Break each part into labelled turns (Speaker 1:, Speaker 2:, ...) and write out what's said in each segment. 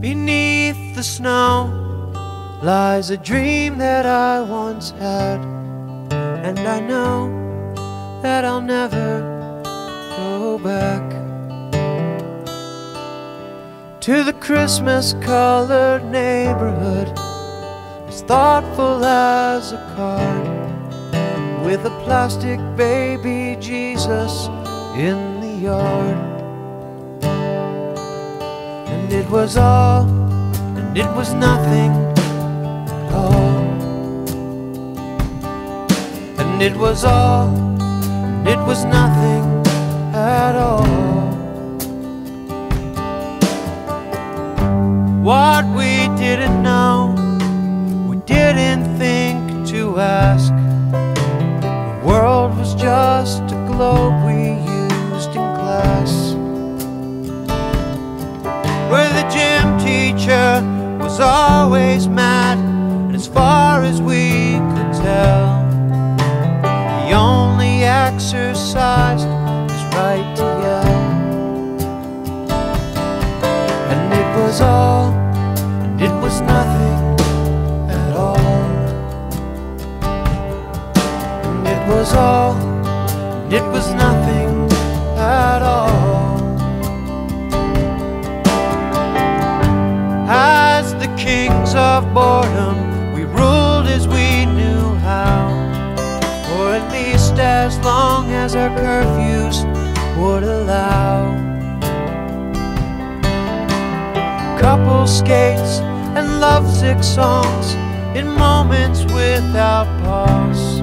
Speaker 1: Beneath the snow lies a dream that I once had, and I know that I'll never go back to the Christmas colored neighborhood, as thoughtful as a card, with a plastic baby Jesus in the yard. It was all, and it was nothing at all. And it was all, and it was nothing at all. What we didn't know, we didn't think to ask. The world was just a globe we used in class was always mad. And as far as we could tell, he only exercised his right to yell. And it was all, and it was nothing at all. And it was all, and it was nothing boredom, we ruled as we knew how, or at least as long as our curfews would allow. Couple skates and lovesick songs in moments without pause.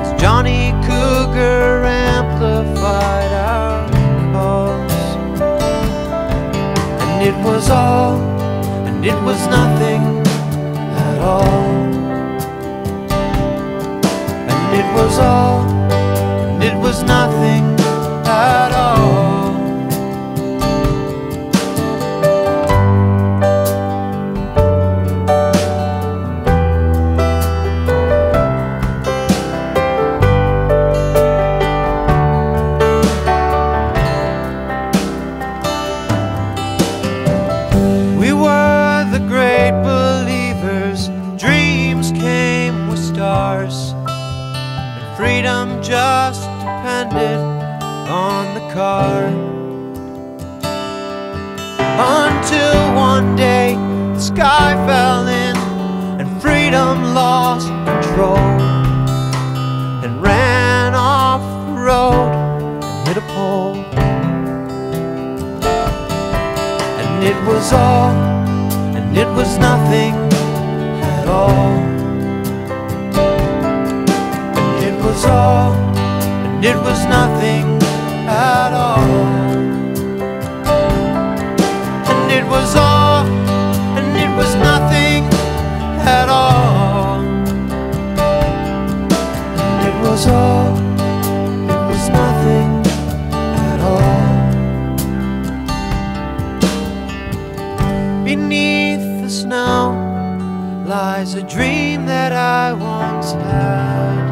Speaker 1: As Johnny Cougar amplified our cause. And it was all, it was nothing at all. Just depended on the car. Until one day the sky fell in, and freedom lost control, and ran off the road and hit a pole. And it was all, and it was nothing at all. And it was all, and it was nothing at all. And it was all, and it was nothing at all. And it was all, it was nothing at all. Beneath the snow lies a dream that I once had.